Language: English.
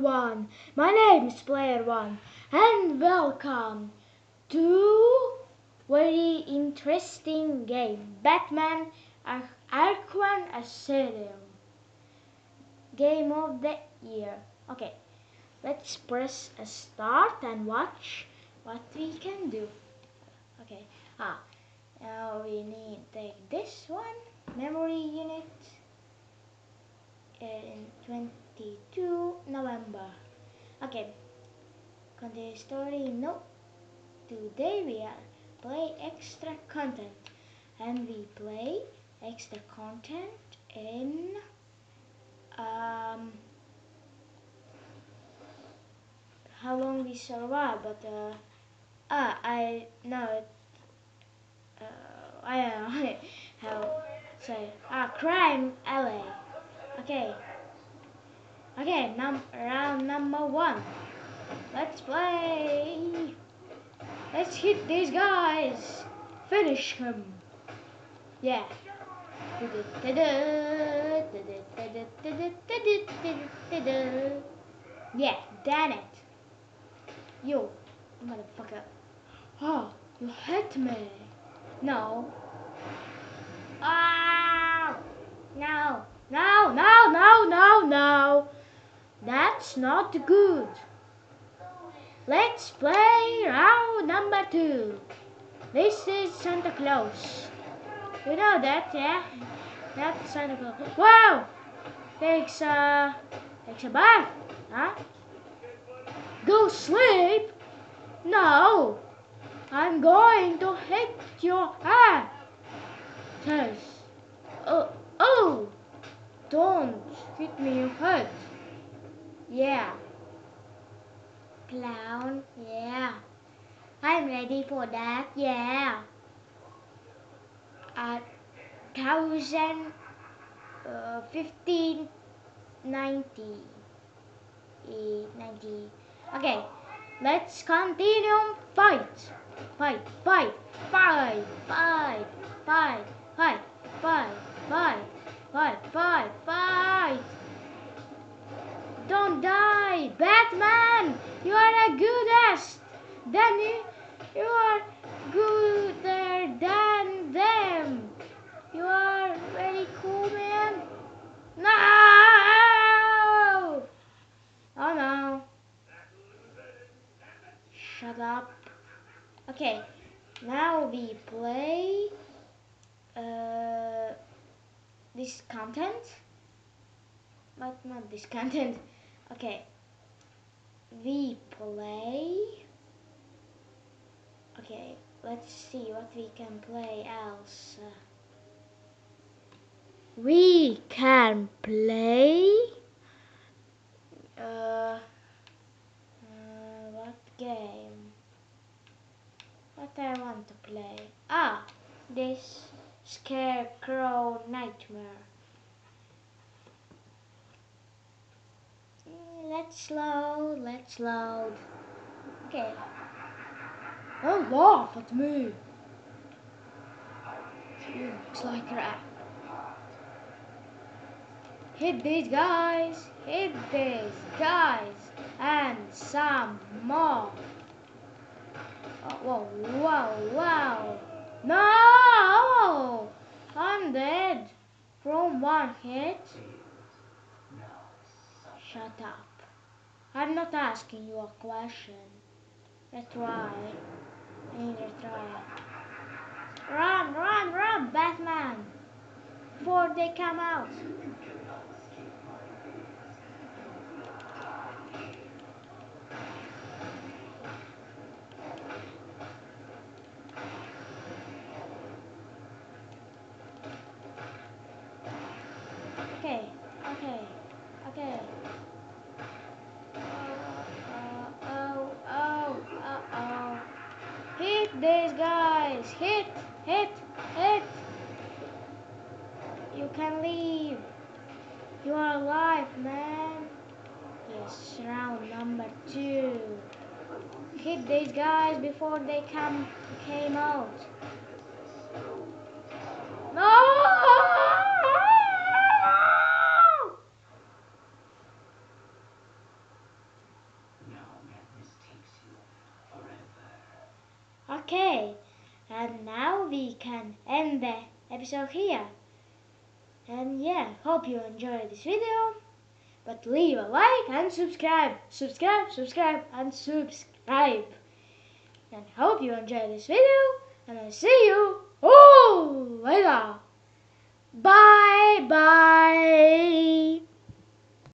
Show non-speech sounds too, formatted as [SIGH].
everyone, my name is Player One and welcome to very interesting game Batman Ar Arkham Asylum Game of the Year. Okay, let's press a start and watch what we can do. Okay, ah, now we need take this one memory unit in 22 November. Okay, continue story. No, today we are play extra content, and we play extra content in um how long we survive. But uh, ah, I know. Uh, I [LAUGHS] don't know how say ah crime alley. Okay. Okay, num round number one. Let's play. Let's hit these guys. Finish him. Yeah. Yeah, damn it. You, motherfucker. Oh, you hit me. No. Ah! No. No, no, no, no, no. That's not good. Let's play round number two. This is Santa Claus. You know that, yeah? That's Santa Claus. Wow! Takes a, takes a bath, huh? Go sleep? No. I'm going to hit your ass. Says, oh, oh. Don't hit me, you hurt. Yeah. Clown, yeah. I'm ready for that, yeah. At thousand uh, fifteen ninety ninety. Okay, let's continue. Fight, fight, fight, fight, fight, fight, fight, fight, fight. Fight, fight, fight! Don't die! Batman! You are a good ass! Danny, you are gooder than them! You are very cool, man! No! Oh no! Shut up. Okay, now we play... Uh, this content but not this content okay. We play. Okay let's see what we can play else. We can play uh, uh, what game? What I want to play? Ah this Scarecrow Nightmare. Let's load, let's load. Okay. Don't laugh at me. You looks like rat. Hit these guys, hit these guys, and some more. Oh, whoa, whoa, wow. No! I'm dead from one hit. Shut up. I'm not asking you a question. I need a try. Run, run, run, Batman! Before they come out. Okay, okay, okay. Oh oh, oh, oh, oh. Hit these guys! Hit, hit, hit! You can leave. You are alive, man. Yes, round number two. Hit these guys before they come came out. No! Okay, and now we can end the episode here. And yeah, hope you enjoyed this video. But leave a like and subscribe, subscribe, subscribe, and subscribe. And hope you enjoyed this video. And I'll see you all later. Bye bye.